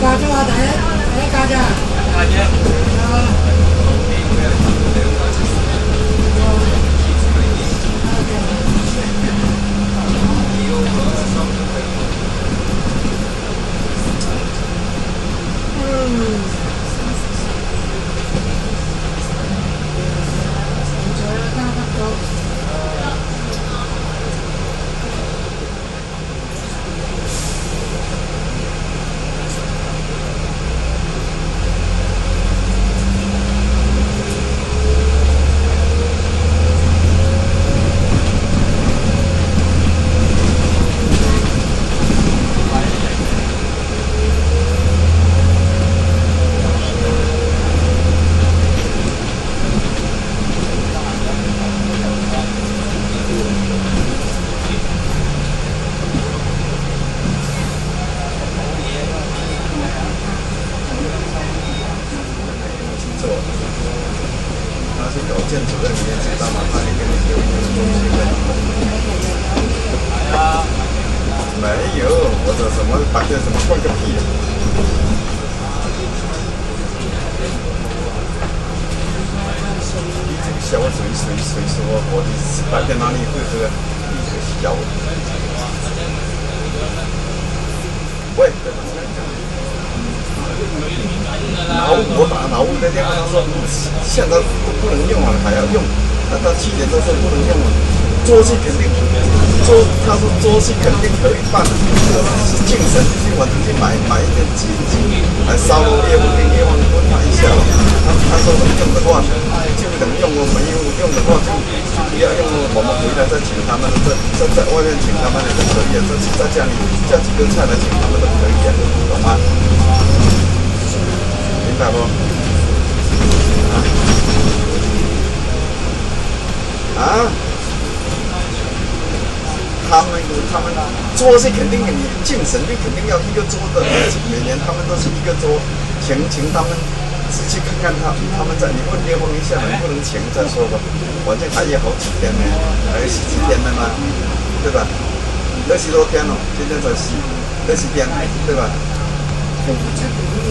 가져와, 나, 나 가자. 가자. 下，我随随随时我我的白天哪里会喝，一直需要我。喂，拿我我打拿我的电话他说，现在不不能用了，还要用，那到七点钟说不能用了，桌子肯定。桌他说桌是肯定可以办的是竞争就是我自己买买一个机子来烧个业务给业务问他一下他他说能用的话就能用哦没有用的话就就不要用哦我们回来再请他们这在在在外面请他们也可以啊在在家里叫几个菜来请他们都可以啊懂吗明白不桌是肯定你进神，你肯定要一个桌的，每年他们都是一个桌，请请他们仔细看看他他们在你问叶峰一下能不能请再说吧，反正还有好几天呢，还有十几天了嘛，对吧？二十多天了，今天才十二十天，对吧？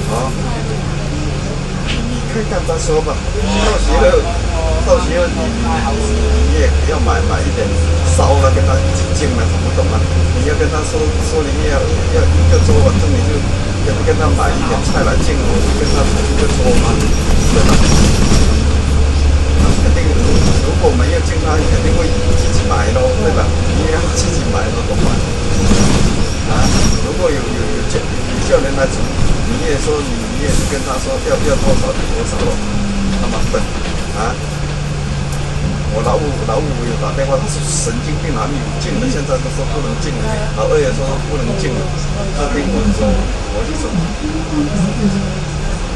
好，你看看再说吧，到时候到时候你你也要买买一点烧了跟他一起进嘛，懂不懂啊？你要跟他说说，你要要一个桌，反正你就跟跟他买一点菜来进我，跟他同一个桌嘛，对吧？那肯定，如果没有敬他，肯定会自己买咯，对吧？你要自己买那个买。啊，如果有有有叫叫人来煮，你也说你你也是跟他说要要多少就多少咯，那么笨啊。我老五老五有打电话，他说神经病哪里有进的？现在都说不能进了，老二也说不能进了。他听我说，我就说，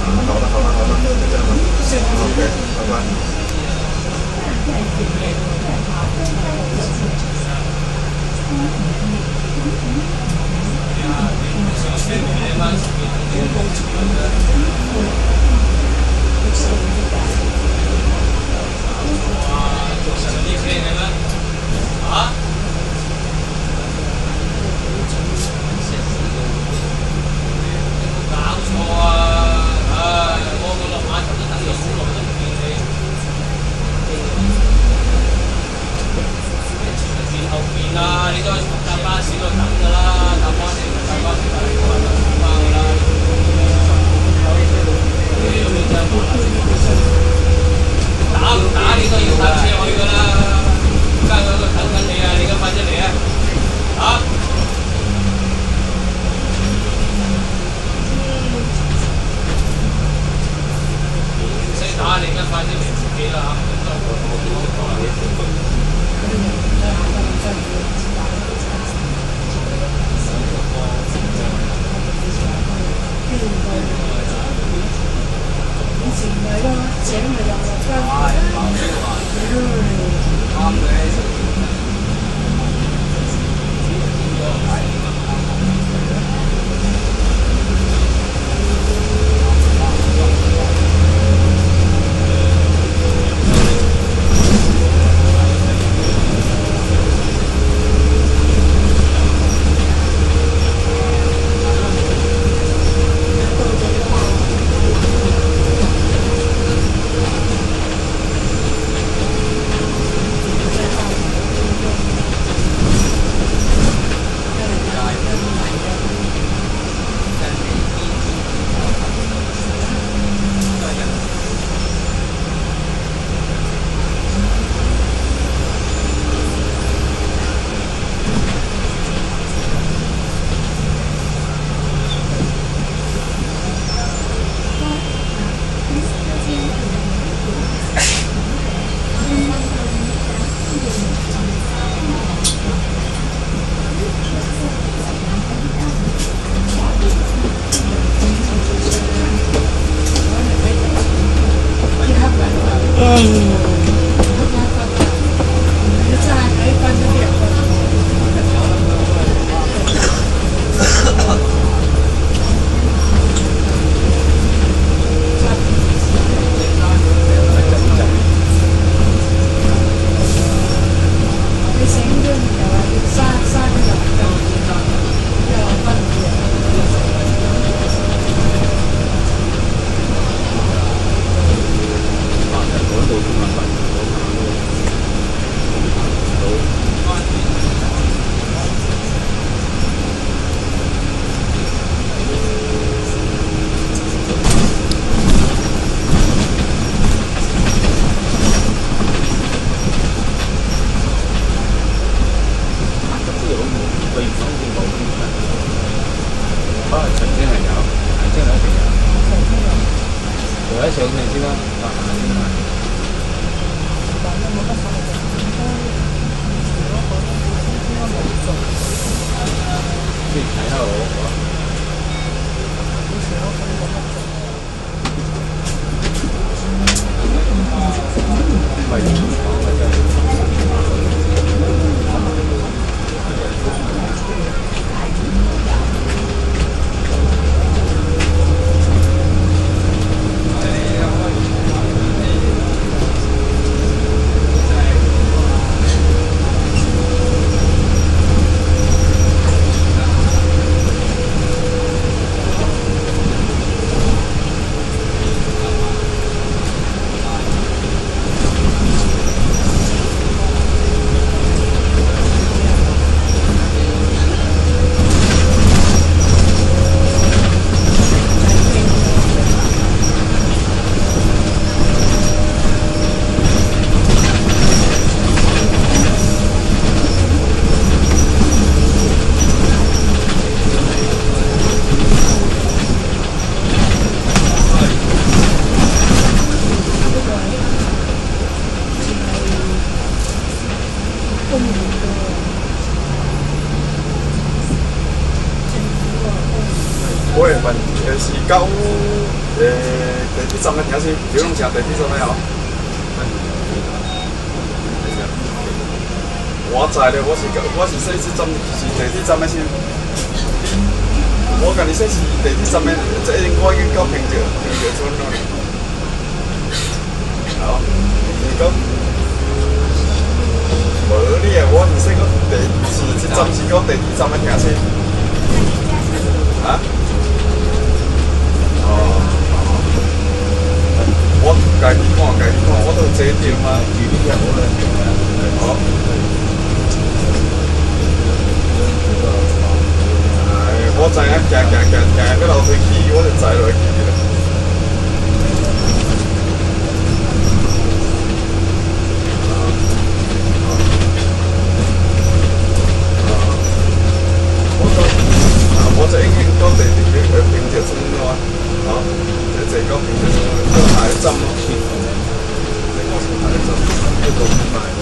啊，好了好了好了，就这样了，OK，拜拜。你可以那个啊？我会问，就是到诶地铁站的城市，就拢车地铁站的哦。我知咧，我是我是说是站是地铁站的是，我跟你说是地铁站的，这我已经到平桥平桥村了。好，你讲，无你啊，我是说个地是这站是到地铁站的城市。啊？哦，我家己看，家己看，我都坐着嘛，住呢只好啦，好。哎，我知影行行行行到楼梯起，我就知落去了。我都，啊，我这已经到地铁呃平桥村了啊，好，这这到平桥村到下一站咯。这我是下一站，这个五百多。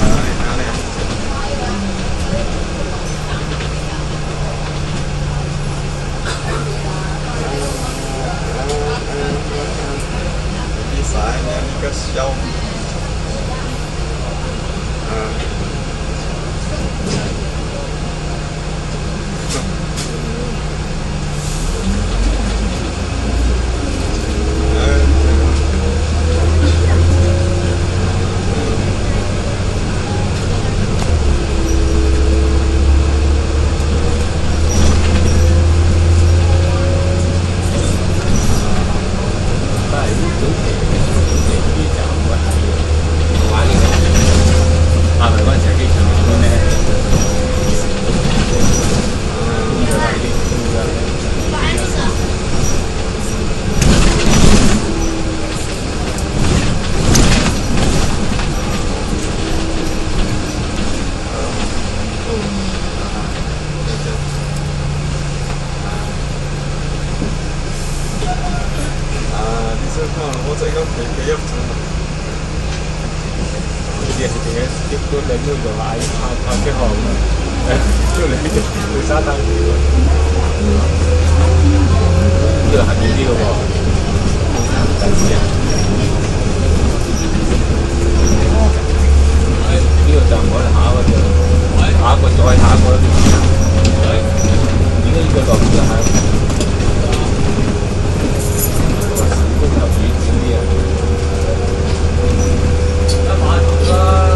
哎，哪里？比赛呢？你个小，嗯。但係早期地鐵站嗰係玩呢個，係咪嗰陣時係機場嗰咧？呢個係啲呢個。啊，你这看，我这个皮皮要成了。啲係點嘅？啲都兩張就嗌拍拍幾行啦，誒，都兩張去沙灘呢個係遠啲嘅喎，第二啊，呢個站可能下一個就下一個再下一個，而家呢個落呢個係。啊！